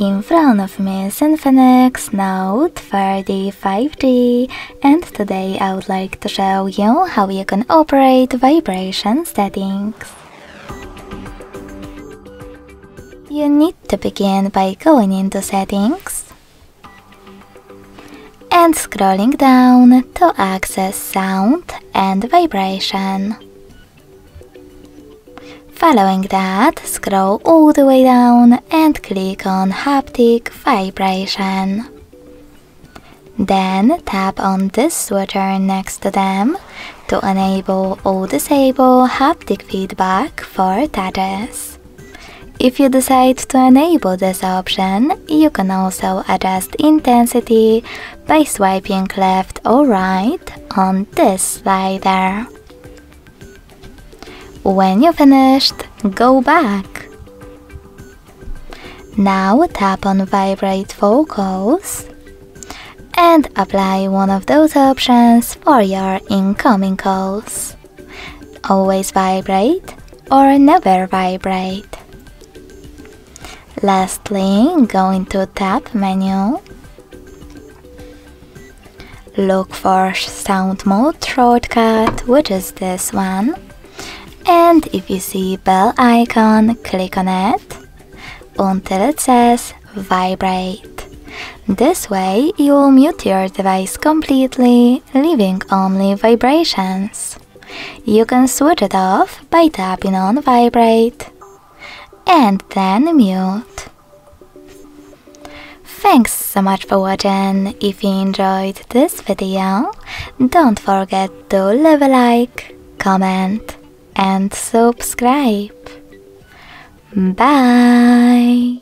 In front of me is Infinix Note 30 5G and today I would like to show you how you can operate vibration settings. You need to begin by going into settings and scrolling down to access sound and vibration. Following that, scroll all the way down and click on Haptic Vibration. Then tap on this switcher next to them to enable or disable haptic feedback for touches. If you decide to enable this option, you can also adjust intensity by swiping left or right on this slider. When you're finished, go back. Now tap on Vibrate Vocals and apply one of those options for your incoming calls. Always vibrate or never vibrate. Lastly, go into Tap menu. Look for Sound Mode shortcut, which is this one and if you see bell icon click on it until it says vibrate. This way you will mute your device completely, leaving only vibrations. You can switch it off by tapping on vibrate and then mute. Thanks so much for watching. If you enjoyed this video, don't forget to leave a like, comment and subscribe. Bye!